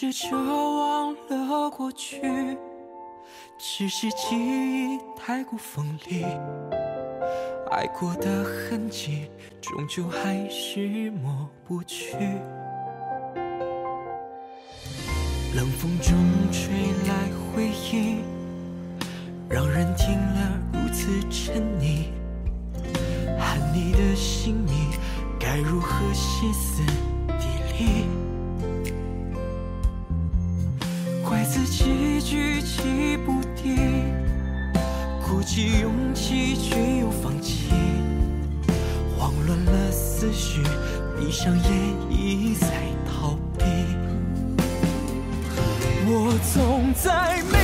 试着忘了过去只是记忆太过锋利爱过的痕迹终究还是抹不去。冷风中吹来回音让人听了如此沉溺喊你的姓名该如何歇斯底里？起勇气却又放弃，慌乱了思绪，闭上眼一再逃避。我总在每。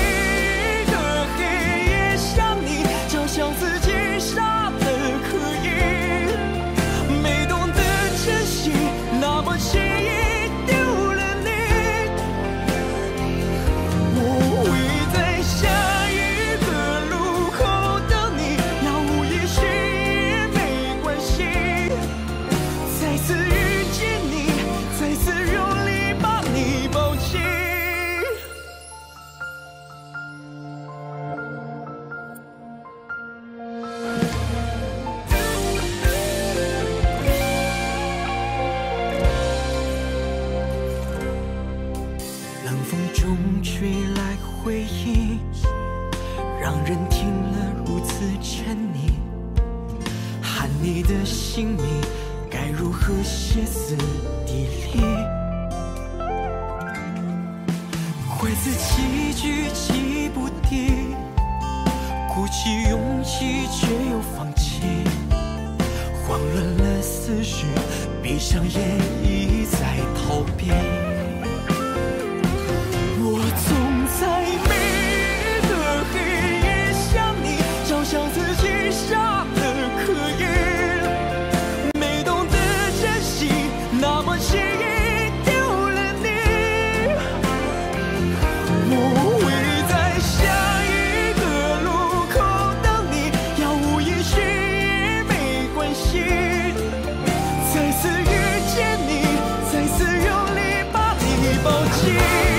用力把你抱紧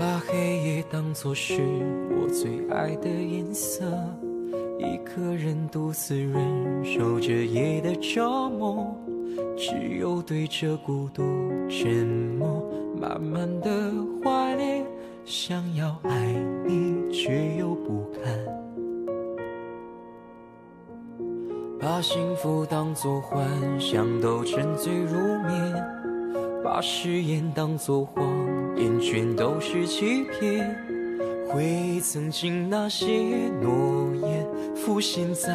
把黑夜当作是我最爱的颜色一个人独自忍受着夜的折磨。只有对着孤独沉默，慢慢的怀恋，想要爱你却又不敢。把幸福当作幻想，都沉醉入眠。把誓言当作谎言，全都是欺骗。回忆曾经那些诺言，浮现在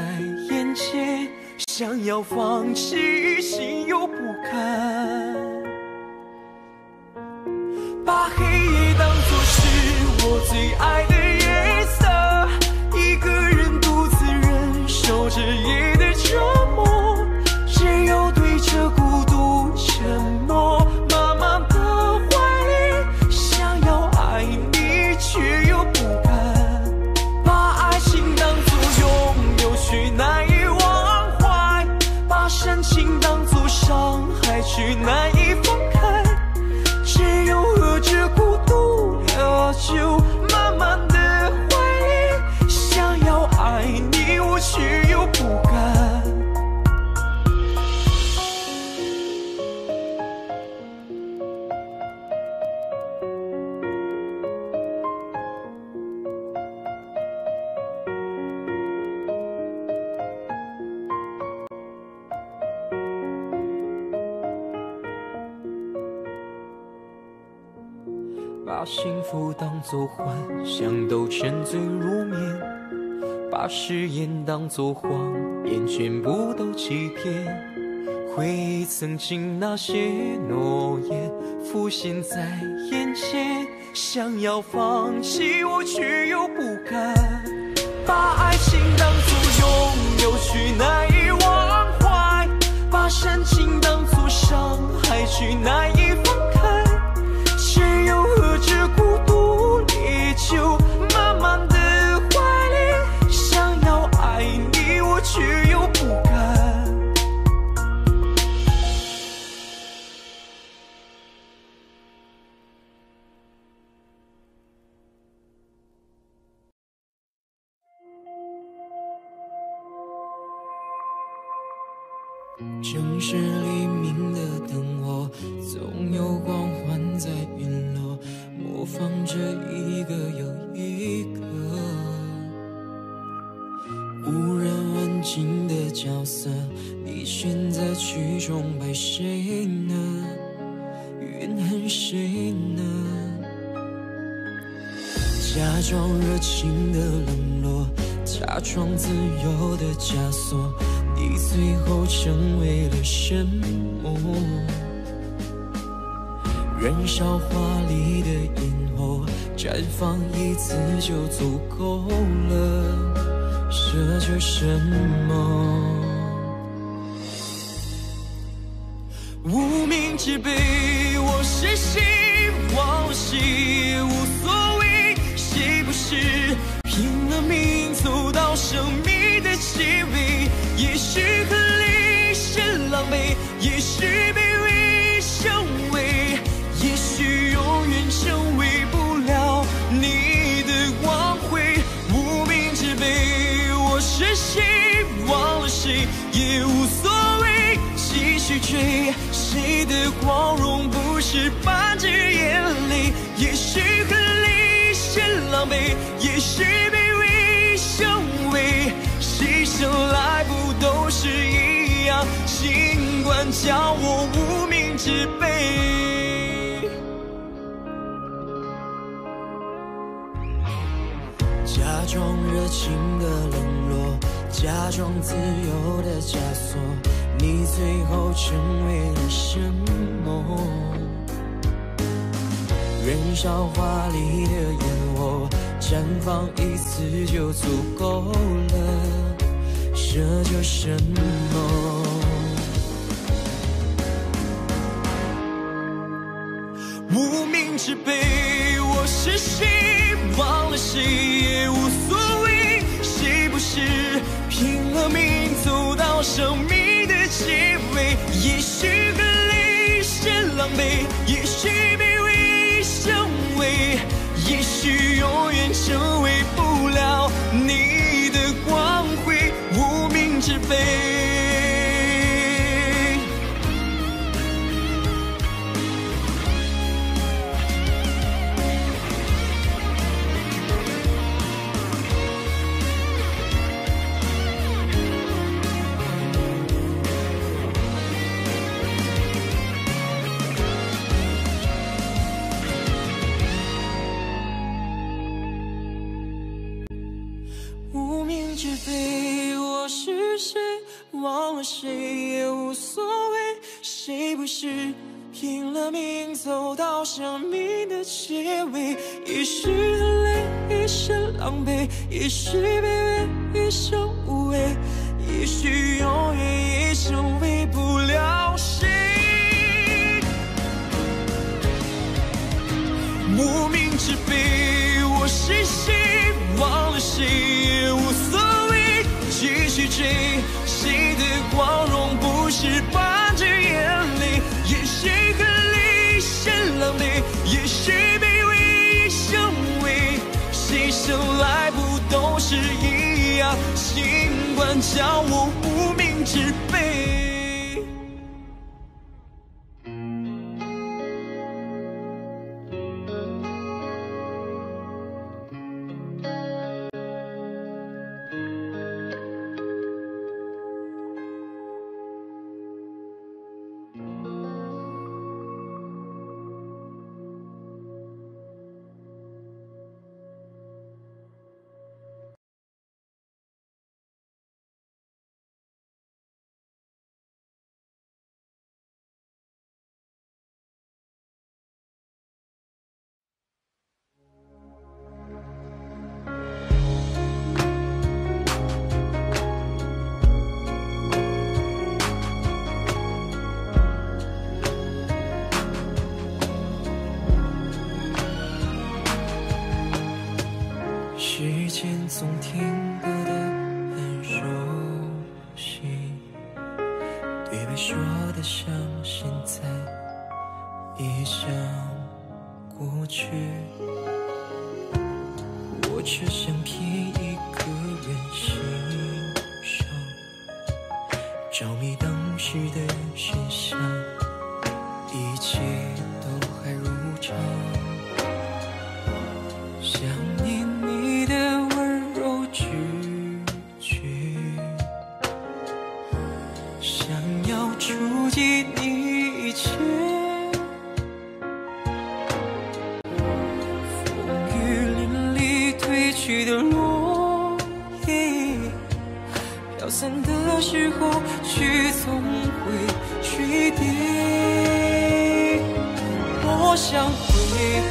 眼前。想要放弃心又不甘，把黑夜当作是我最爱的把幸福当作幻想，都沉醉入眠；把誓言当作谎言，全部都欺骗。回忆曾经那些诺言浮现在眼前，想要放弃我却又不敢。把爱情当作拥有却难以忘怀，把深情当作伤害却难以崇拜谁呢？怨恨谁呢？假装热情的冷落，假装自由的枷锁，你最后成为了什么？燃烧华丽的烟火，绽放一次就足够了，奢求什么？我是谁？忘了谁也无所谓，谁不是拼了命走到生命的结尾？也许很累，是狼狈，也许卑微相违，也许永远成为不了你的光辉。无名之辈，我是谁？忘了谁也无所谓，继续追。你的光荣不是伴着眼泪？也许很累，是狼狈，也许卑微相违。谁生来不都是一样？尽管叫我无名之辈。假装热情的冷落，假装自由的枷锁，你最后成为了什么？燃烧华丽的烟火，绽放一次就足够了，奢求什么？无名之辈，我是谁？谁也无所谓。谁不是拼了命走到生命的结尾？一时很累，一时狼狈，一时卑微，一生无畏。也许永远一生为不了谁。无名之辈，笑我无名之辈。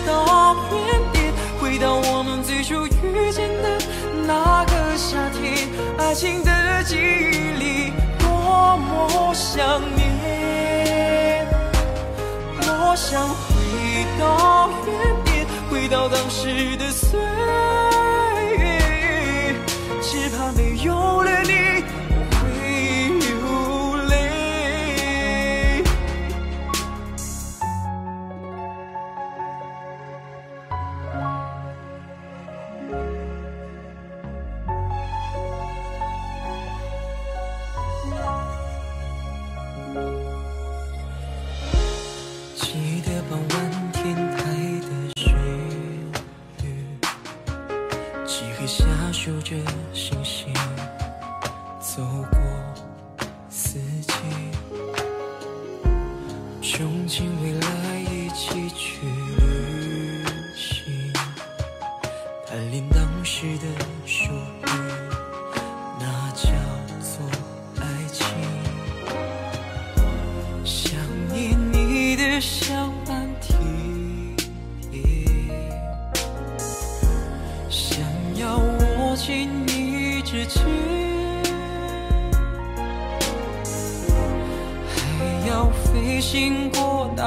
到原点，回到我们最初遇见的那个夏天，爱情的记忆里多么想念。我想回到原点，回到当时的岁月，只怕没有了你，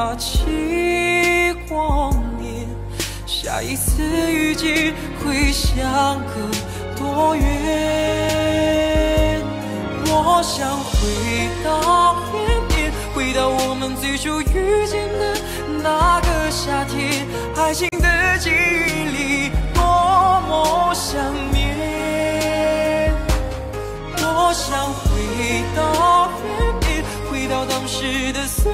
过那七光年，下一次遇见会相隔多远？我想回到原点，回到我们最初遇见的那个夏天，爱情的记忆里多么想念。我想回到原点，回到当时的岁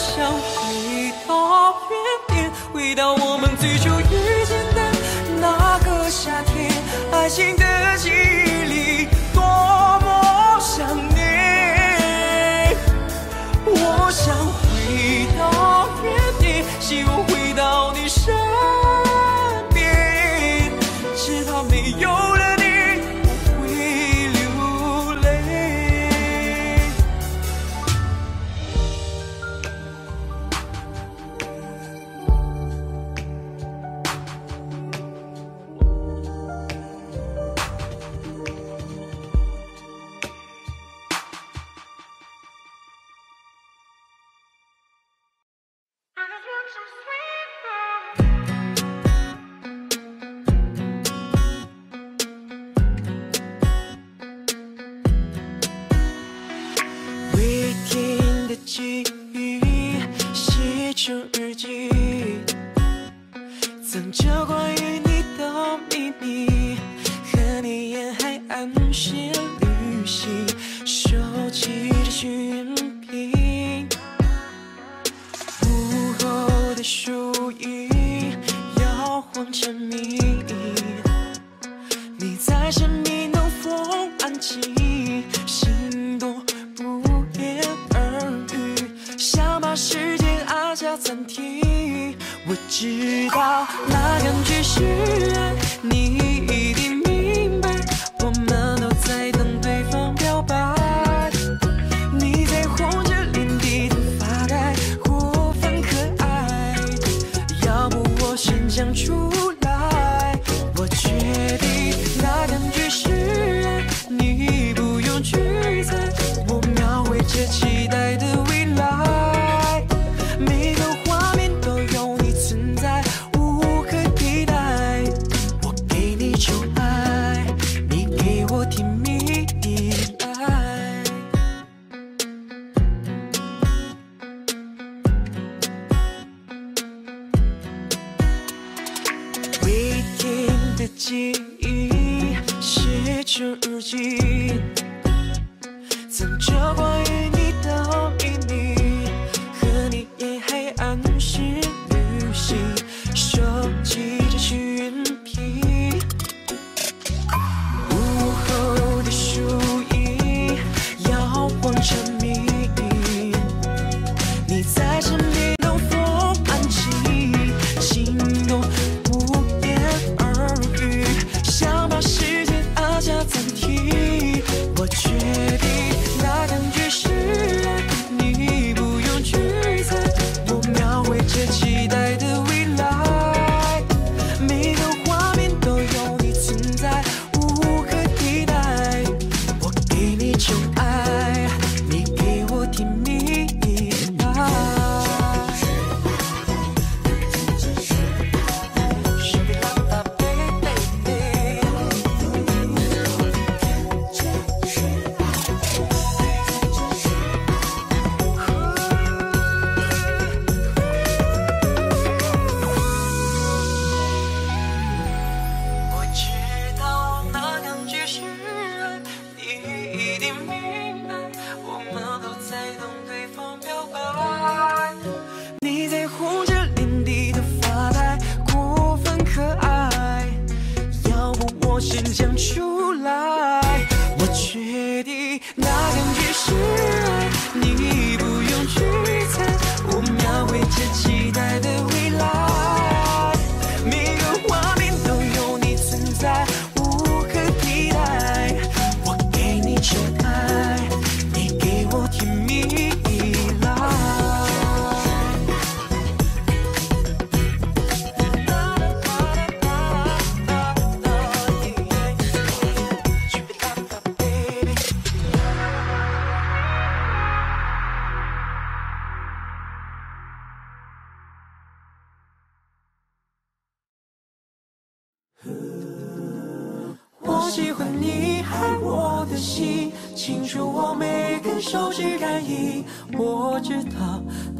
想回到原点回到我们最初遇见的那个夏天爱情的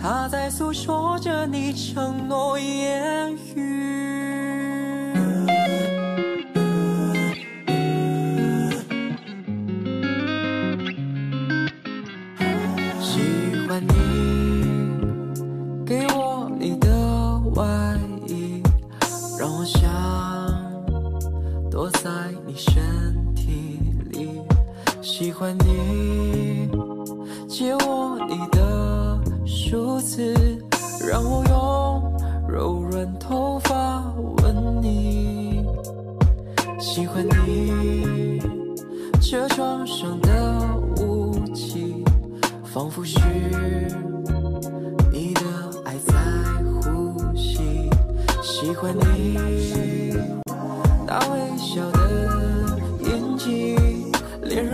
它在诉说着你承诺言语。车窗上的雾气，仿佛是你的爱在呼吸。喜欢你那微笑的眼睛，连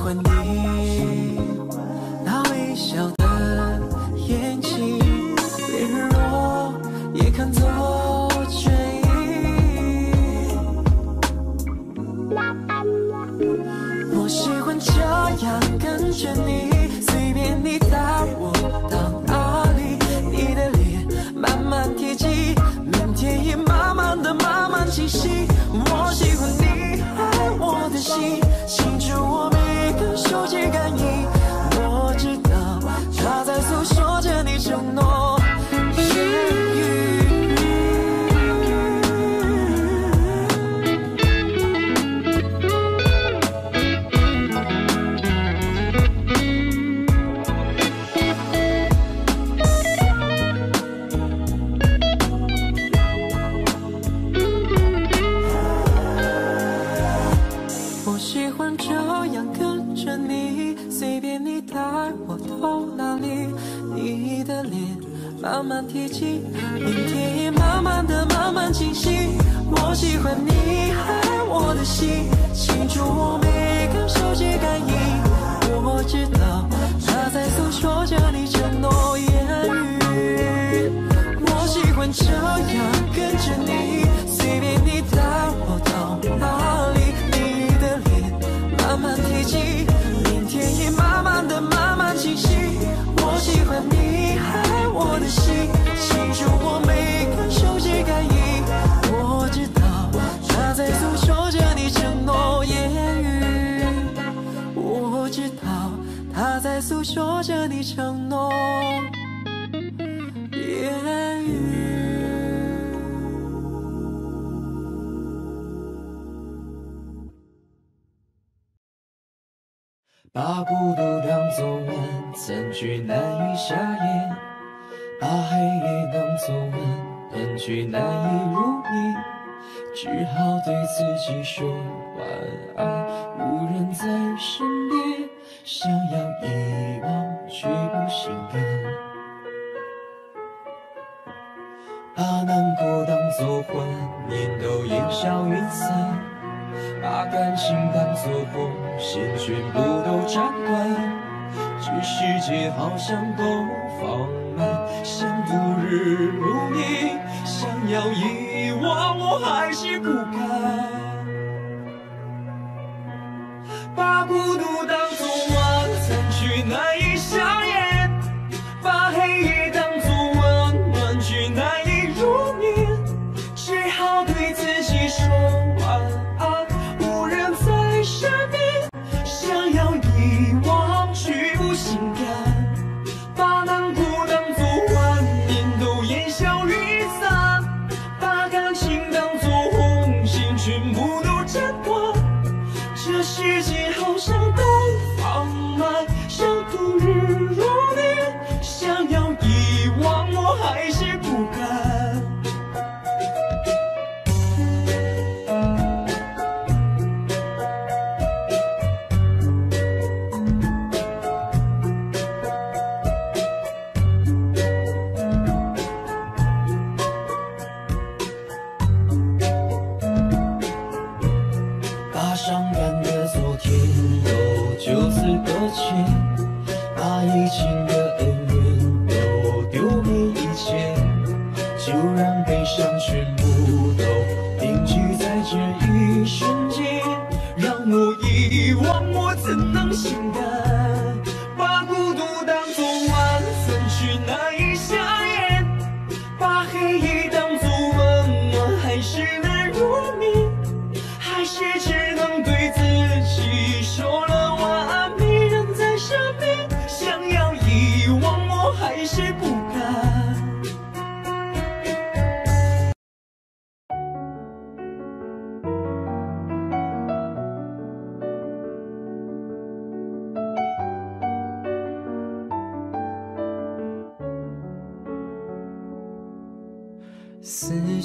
欢你。慢慢贴近，明天也慢慢的慢慢清晰。我喜欢你爱我的心，清楚我每根手指感应。我知道他在诉说着你承诺言语。我喜欢这样跟着你，随便你带我到哪里，你的脸慢慢贴近，细数我每根手指感应我知道它在诉说着你承诺言语，我知道他在诉说着你承诺。言语。把孤独当作晚餐，却难以下咽；把黑夜当作温暖，却难以入眠。只好对自己说晚安，无人在身边，想要遗忘却不心甘。把难过当作幻念，都烟消云散。把感情当作红线，全部都斩断。这世界好像都放，想度日如年，想要遗忘，我还是不敢。把孤独当度日如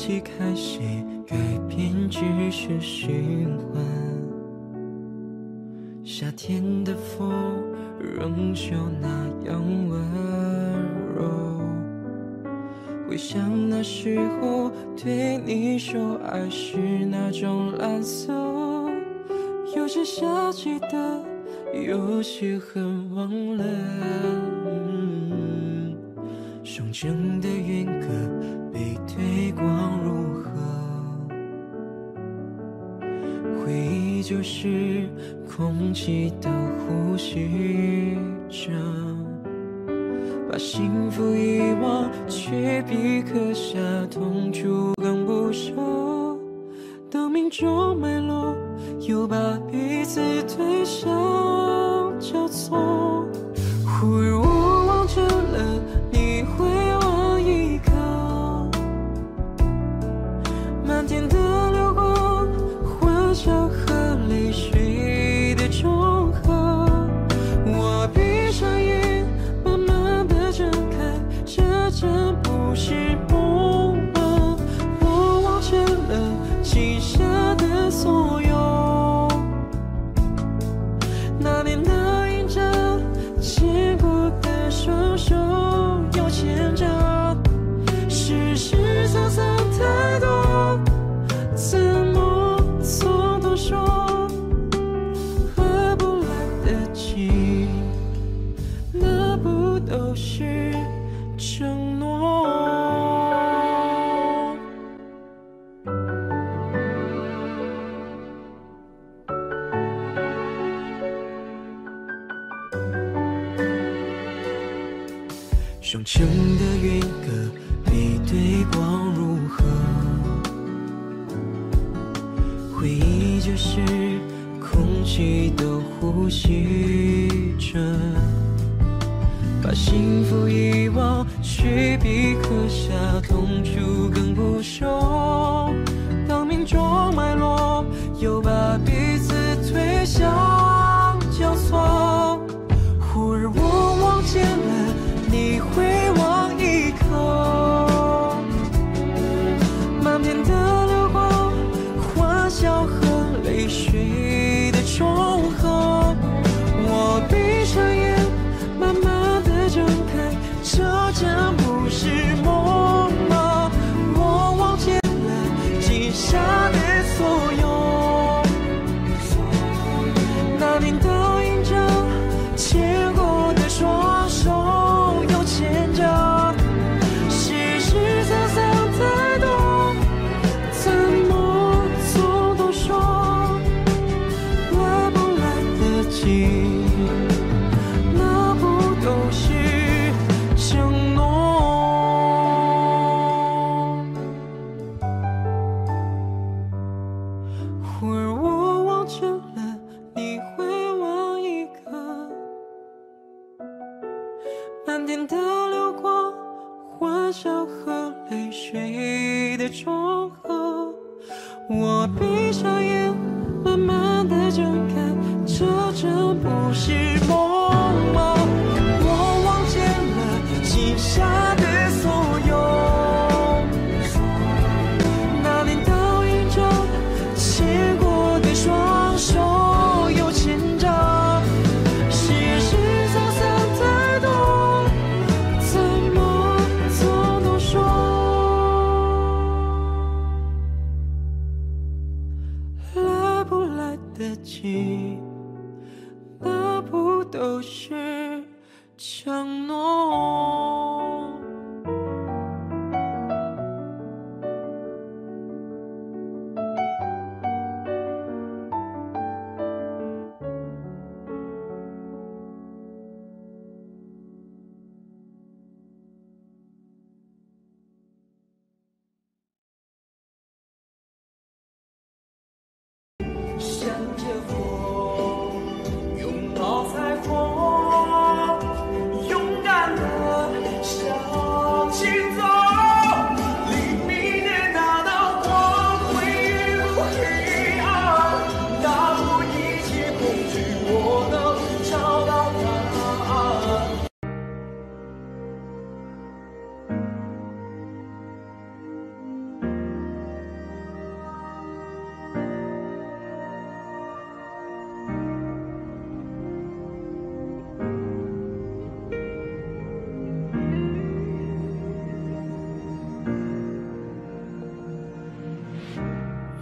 起开始改变，只是循环夏天的风仍旧那样温柔。回想那时候对你说爱是那种蓝色，有些想起的，有些很忘了。嗯。双正的月。就是空气的呼吸着，把幸福遗忘，却比刻下痛楚更不舍。当命中脉络又把彼此推向交错，忽。的云歌，你对光如何？回忆就是空气都呼吸着，把幸福遗忘，却比刻下痛楚更不朽。承诺。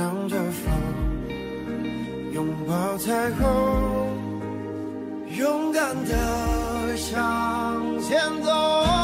向着风拥抱彩虹勇敢的向前走。